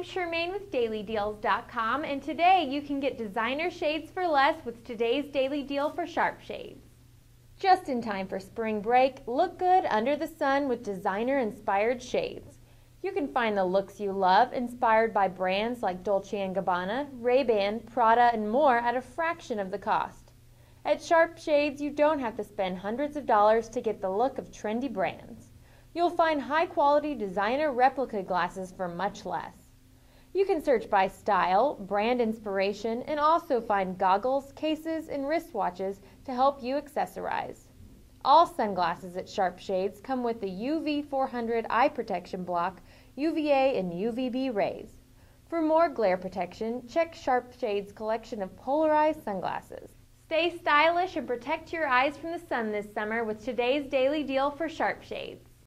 I'm Charmaine with DailyDeals.com, and today you can get designer shades for less with today's daily deal for Sharp Shades. Just in time for spring break, look good under the sun with designer inspired shades. You can find the looks you love inspired by brands like Dolce & Gabbana, Ray-Ban, Prada, and more at a fraction of the cost. At Sharp Shades, you don't have to spend hundreds of dollars to get the look of trendy brands. You'll find high quality designer replica glasses for much less. You can search by style, brand inspiration, and also find goggles, cases, and wristwatches to help you accessorize. All sunglasses at Sharp Shades come with the UV 400 eye protection block, UVA and UVB rays. For more glare protection, check Sharp Shades collection of polarized sunglasses. Stay stylish and protect your eyes from the sun this summer with today's daily deal for Sharp Shades.